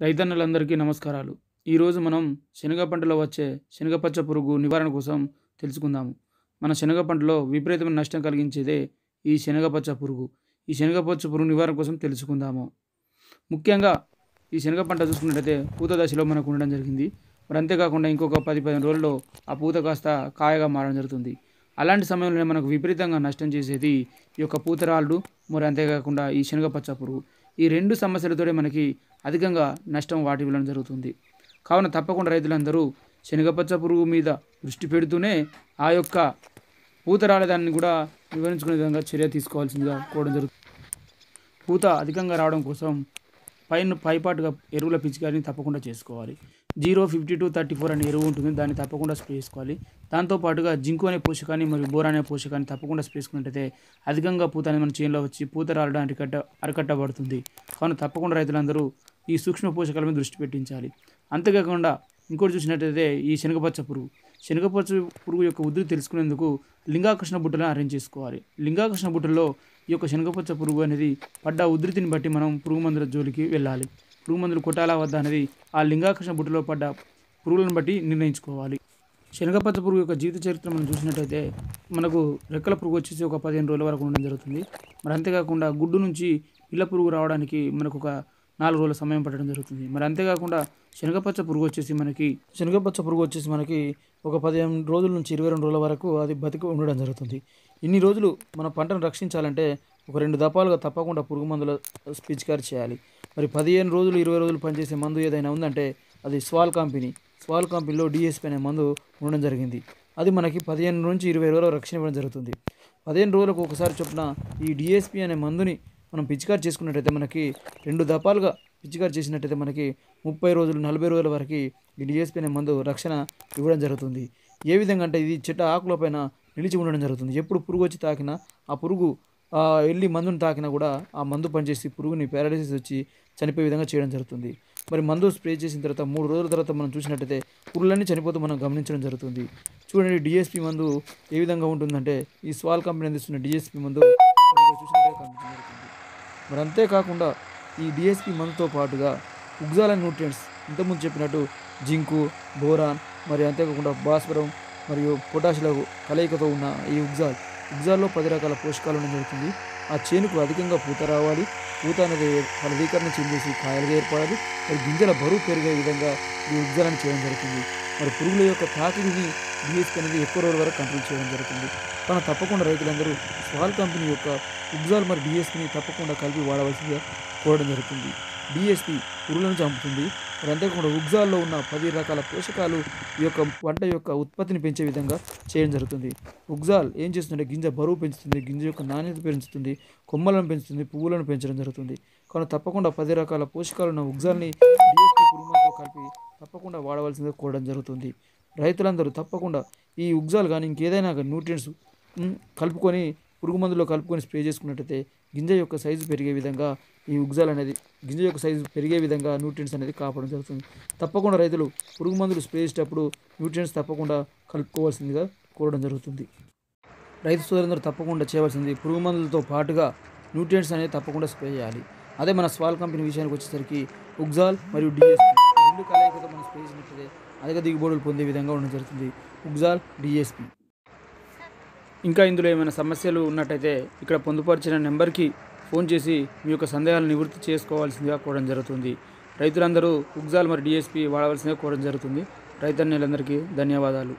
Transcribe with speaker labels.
Speaker 1: రైతన్నలందరికీ నమస్కారాలు. ఈరోజు మనం శనగ పంటలో వచ్చే శనగపచ్చ పురుగు నివారణ కోసం తెలుసుకుందాము. మన శనగ పంటలో విపరీతమైన నష్టం కలిగించేదే ఈ శనగపచ్చ పురుగు. ఈ శనగపచ్చ పురుగు నివారణ కోసం తెలుసుకుందాము. ముఖ్యంగా ఈ శనగ పంట చూసుకున్నట్టయితే పూత దశలో మనకు ఉండడం జరిగింది. మరి అంతేకాకుండా ఇంకొక పది పదిహేను రోజుల్లో ఆ పూత కాస్త కాయగా మారడం జరుగుతుంది. అలాంటి సమయంలోనే మనకు విపరీతంగా నష్టం చేసేది ఈ యొక్క పూతరాళ్ళు మరి అంతేకాకుండా ఈ శనగపచ్చ పురుగు. ఈ రెండు సమస్యలతోనే మనకి అధికంగా నష్టం వాటి వలన జరుగుతుంది. కావున తప్పకుండా రైతులందరూ శనగపచ్చ పురుగు మీద దృష్టి పెడుతూనే ఆ యొక్క పూత రాలేదాన్ని కూడా నివారించుకునే విధంగా చర్య తీసుకోవాల్సిందిగా కోవడం జరుగుతుంది. పూత అధికంగా రావడం కోసం పైన పైపాటుగా ఎరువుల పిచికారిని తప్పకుండా చేసుకోవాలి. Zero fifty two thirty four అనే ఎరువు ఉంటుంది. దాన్ని తప్పకుండా స్ప్రే చేసుకోవాలి. దాంతోపాటుగా జింకు అనే పోషకాన్ని మరియు బోర్ అనే పోషకాన్ని తప్పకుండా స్ప్రే చేసుకున్నట్టయితే అధికంగా పూత అనేది మన చేనులో వచ్చి పూత రాలడం అరికట్ట అరికట్టబడుతుంది. కావున తప్పకుండా రైతులందరూ ఈ సూక్ష్మ పోషకాల మీద దృష్టి పెట్టించాలి. అంతేకాకుండా ఇంకోటి చూసినట్టయితే ఈ శనగపచ్చ పురుగు. శనగపచ్చ పురుగు యొక్క ఉధృతి తెలుసుకునేందుకు లింగాకృష్ణ బుట్టలను అరేంజ్ చేసుకోవాలి. లింగాకృష్ణ బుట్టలో ఈ యొక్క శనగపచ్చ పురుగు అనేది పడ్డ ఉధృతిని బట్టి మనం పురుగు మందుల జోలికి వెళ్ళాలి. పురుగు మందులు కొట్టాలా వద్దా అనేది ఆ లింగాకృష్ణ బుట్టలో పడ్డ పురుగులను బట్టి నిర్ణయించుకోవాలి. శనగపచ్చ పురుగు యొక్క జీవిత చరిత్ర మనం చూసినట్టయితే మనకు రెక్కల పురుగు వచ్చేసి ఒక పదిహేను రోజుల వరకు ఉండడం జరుగుతుంది. మరి అంతేకాకుండా గుడ్డు నుంచి పిల్ల పురుగు రావడానికి మనకు ఒక నాలుగు రోజుల సమయం పట్టడం జరుగుతుంది. మరి అంతేకాకుండా శనగపచ్చ పురుగు వచ్చేసి మనకి శనగపచ్చ పురుగు వచ్చేసి మనకి ఒక పదిహేను రోజుల నుంచి ఇరవై రెండు రోజుల వరకు అది బతికి ఉండడం జరుగుతుంది. ఇన్ని రోజులు మన పంటను రక్షించాలంటే ఒక రెండు దపాలుగా తప్పకుండా పురుగు మందుల పిచికారి చేయాలి. మరి పదిహేను రోజులు ఇరవై రోజులు పనిచేసే మందు ఏదైనా ఉందంటే అది స్వాల్ కంపెనీ స్వాల్ కంపెనీలో డిఎస్పీ అనే మందు ఉండడం జరిగింది. అది మనకి పదిహేను నుంచి ఇరవై రోజులు రక్షణ ఇవ్వడం జరుగుతుంది. పదిహేను రోజులకు ఒకసారి చొప్పున ఈ డిఎస్పీ అనే మందుని మనం పిచికారి చేసుకున్నట్టయితే మనకి రెండు దపాలుగా పిచికారి చేసినట్టయితే మనకి ముప్పై రోజులు నలభై రోజుల వరకు ఈ డిఎస్పీ అనే మందు రక్షణ ఇవ్వడం జరుగుతుంది. ఏ విధంగా అంటే ఇది చెట్టు ఆకుల పైన నిలిచి ఉండడం జరుగుతుంది. ఎప్పుడు పురుగు వచ్చి తాకినా ఆ పురుగు వెళ్ళి మందును తాకినా కూడా ఆ మందు పనిచేసి పురుగుని పారాలసిస్ వచ్చి చనిపోయే విధంగా చేయడం జరుగుతుంది. మరి మందు స్ప్రే చేసిన తర్వాత మూడు రోజుల తర్వాత మనం చూసినట్టయితే పురుగులన్నీ చనిపోతూ మనం గమనించడం జరుగుతుంది. చూడండి డిఎస్పి మందు ఏ విధంగా ఉంటుందంటే ఈ స్వాల్ కంపెనీ అందిస్తున్న డిఎస్పి మందు చూసినట్టయితే మరి అంతేకాకుండా ఈ డిఎస్పి మందుతో పాటుగా ఉగ్జాల న్యూట్రియంట్స్ ఇంతకుముందు చెప్పినట్టు జింకు బోరాన్ మరియు అంతేకాకుండా భాస్వరం మరియు పొటాషియాల కలయికతో ఉన్న ఈ ఉగ్జాల్ ఉగ్జాల్లో పది రకాల పోషకాలు ఉండడం జరుగుతుంది. ఆ చేనుకు అధికంగా పూత రావాలి. పూత అనేది ఫలదీకరణ చెందేసి కాయలుగా ఏర్పడాలి. మరి గింజల బరువు పెరిగే విధంగా ఈ ఉగ్జాలను చేయడం జరుగుతుంది. మరి పురుగుల యొక్క తాకిడిని డిఎస్పీ అనేది ఎక్కువ రోజుల వరకు కంట్రోల్ చేయడం జరుగుతుంది. కానీ తప్పకుండా రైతులందరూ స్వాల్ కంపెనీ యొక్క ఉగ్జాల్ మరి డిఎస్పీని తప్పకుండా కలిపి వాడవలసిందిగా కోరడం జరుగుతుంది. డిఎస్పి పురుగులను చంపుతుంది. మరి అంతేకాకుండా ఉగ్జాల్లో ఉన్న పది రకాల పోషకాలు ఈ యొక్క పంట యొక్క ఉత్పత్తిని పెంచే విధంగా చేయడం జరుగుతుంది. ఉగ్జాల్ ఏం చేస్తుందంటే గింజ బరువు పెంచుతుంది గింజ యొక్క నాణ్యత పెంచుతుంది కొమ్మలను పెంచుతుంది పువ్వులను పెంచడం జరుగుతుంది. కానీ తప్పకుండా పది రకాల పోషకాలు ఉన్న ఉగ్జాల్ని డిఎస్పి పురుగులతో కలిపి తప్పకుండా వాడవలసిందిగా కోరడం జరుగుతుంది. రైతులందరూ తప్పకుండా ఈ ఉగ్జాలు కానీ ఇంకేదైనా కానీ న్యూట్రియంట్స్ కలుపుకొని పురుగు మందులో కలుపుకొని స్ప్రే చేసుకున్నట్టయితే గింజ యొక్క సైజు పెరిగే విధంగా ఈ ఉగ్జాలు అనేది గింజ యొక్క సైజు పెరిగే విధంగా న్యూట్రియంట్స్ అనేది కాపాడడం జరుగుతుంది. తప్పకుండా రైతులు పురుగు మందులు స్ప్రే చేసేటప్పుడు న్యూట్రియంట్స్ తప్పకుండా కలుపుకోవాల్సిందిగా కోరడం జరుగుతుంది. రైతు సోదరులందరూ తప్పకుండా చేయవలసింది పురుగు మందులతో పాటుగా న్యూట్రియంట్స్ అనేది తప్పకుండా స్ప్రే చేయాలి. అదే మన స్వాల్ కంపెనీ విషయానికి వచ్చేసరికి ఉగ్జాల్ మరియు డిఎస్పీ రెండు కలయికతో మనం స్ప్రే అధిక దిగుబడులు పొందే విధంగా ఉండడం జరుగుతుంది. ఉగ్జాల్ డిఎస్పి. ఇంకా ఇందులో ఏమైనా సమస్యలు ఉన్నట్టయితే ఇక్కడ పొందుపరిచిన నెంబర్కి ఫోన్ చేసి మీ యొక్క సందేహాలను నివృత్తి చేసుకోవాల్సిందిగా కోరడం జరుగుతుంది. రైతులందరూ ఉగ్జాల్ మరి డిఎస్పి వాడవలసిందిగా కోరడం జరుగుతుంది. రైతన్నలందరికీ ధన్యవాదాలు.